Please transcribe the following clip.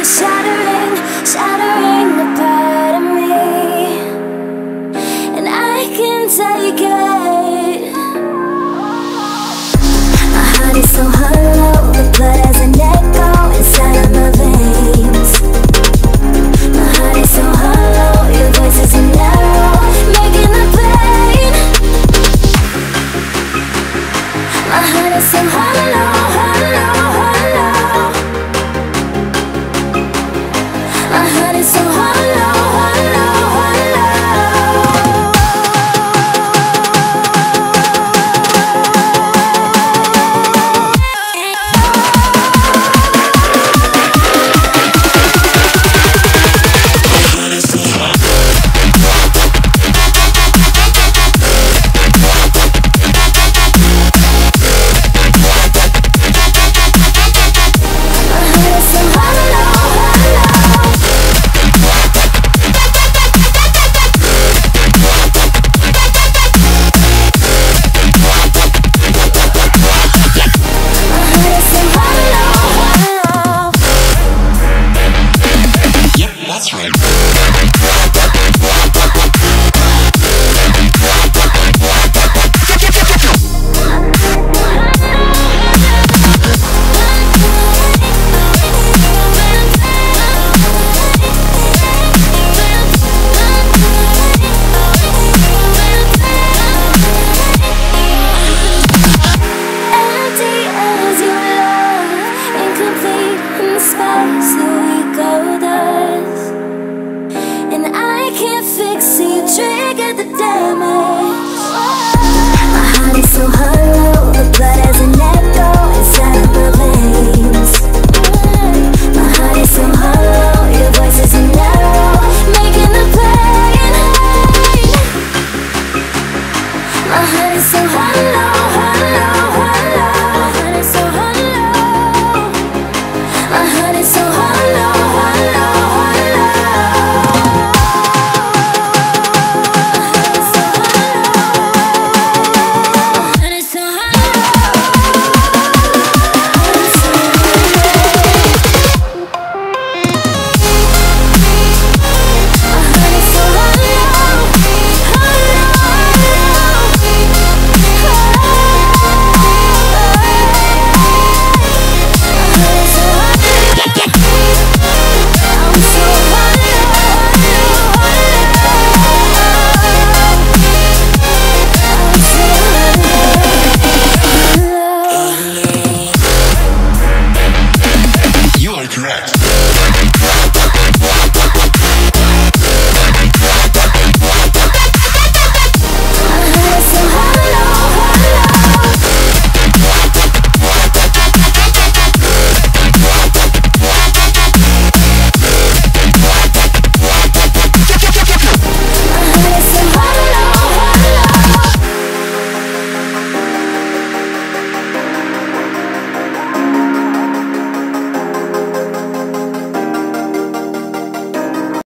shattering, shattering a part of me. And I can take it. My heart is so hollow, the blood has an echo That's right. so hollow, but